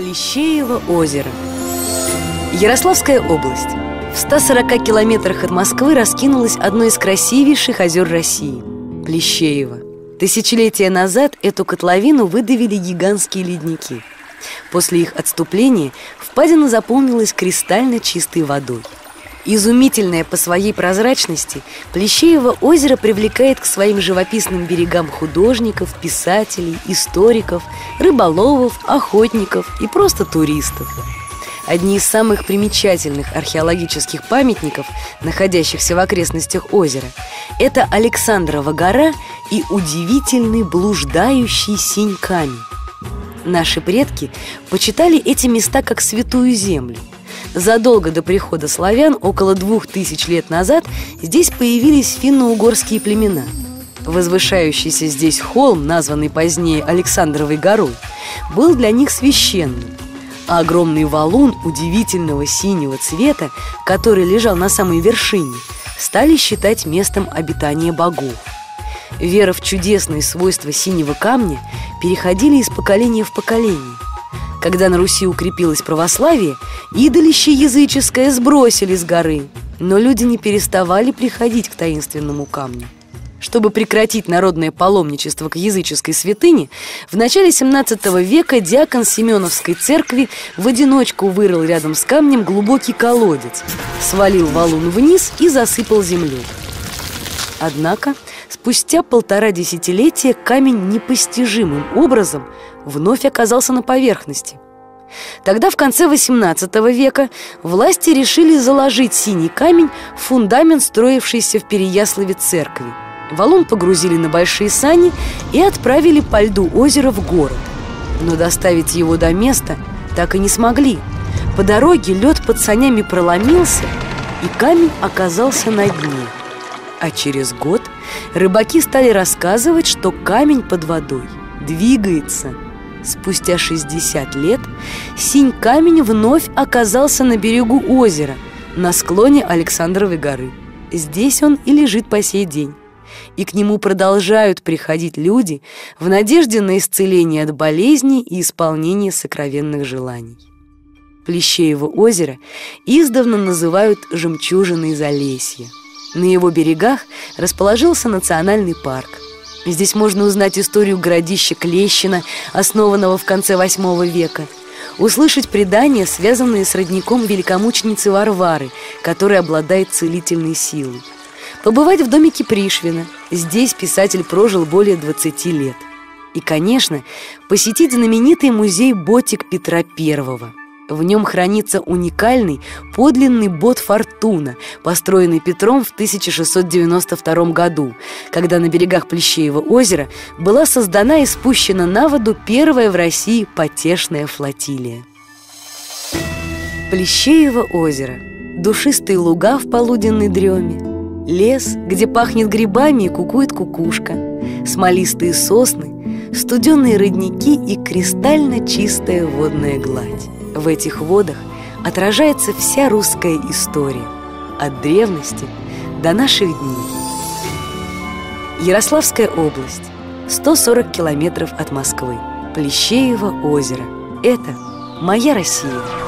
Плещеево озеро. Ярославская область. В 140 километрах от Москвы раскинулось одно из красивейших озер России – Плещеево Тысячелетия назад эту котловину выдавили гигантские ледники. После их отступления впадина заполнилась кристально чистой водой – Изумительное по своей прозрачности, Плещеево озеро привлекает к своим живописным берегам художников, писателей, историков, рыболовов, охотников и просто туристов. Одни из самых примечательных археологических памятников, находящихся в окрестностях озера, это Александрова гора и удивительный блуждающий синь камень. Наши предки почитали эти места как святую землю – Задолго до прихода славян, около двух тысяч лет назад, здесь появились финно-угорские племена. Возвышающийся здесь холм, названный позднее Александровой горой, был для них священным, а огромный валун удивительного синего цвета, который лежал на самой вершине, стали считать местом обитания богов. Вера в чудесные свойства синего камня переходили из поколения в поколение – когда на Руси укрепилось православие, идолище языческое сбросили с горы, но люди не переставали приходить к таинственному камню. Чтобы прекратить народное паломничество к языческой святыне, в начале 17 века диакон Семеновской церкви в одиночку вырыл рядом с камнем глубокий колодец, свалил валун вниз и засыпал землей. Однако спустя полтора десятилетия камень непостижимым образом вновь оказался на поверхности. Тогда, в конце XVIII века, власти решили заложить синий камень в фундамент строившейся в Переяславе церкви. Валун погрузили на большие сани и отправили по льду озера в город. Но доставить его до места так и не смогли. По дороге лед под санями проломился, и камень оказался на дне. А через год рыбаки стали рассказывать, что камень под водой двигается. Спустя 60 лет синь камень вновь оказался на берегу озера, на склоне Александровой горы. Здесь он и лежит по сей день. И к нему продолжают приходить люди в надежде на исцеление от болезней и исполнение сокровенных желаний. Плещеево озеро издавна называют «жемчужиной Залесья». На его берегах расположился национальный парк. Здесь можно узнать историю городища Клещина, основанного в конце VIII века, услышать предания, связанные с родником великомученицы Варвары, который обладает целительной силой. Побывать в домике Пришвина. Здесь писатель прожил более 20 лет. И, конечно, посетить знаменитый музей ботик Петра Первого – в нем хранится уникальный подлинный бот «Фортуна», построенный Петром в 1692 году, когда на берегах Плещеева озера была создана и спущена на воду первая в России потешная флотилия. Плещеево озеро, душистые луга в полуденной дреме, лес, где пахнет грибами и кукует кукушка, смолистые сосны, студеные родники и кристально чистая водная гладь. В этих водах отражается вся русская история от древности до наших дней. Ярославская область, 140 километров от Москвы, Плещеево озеро. Это моя Россия.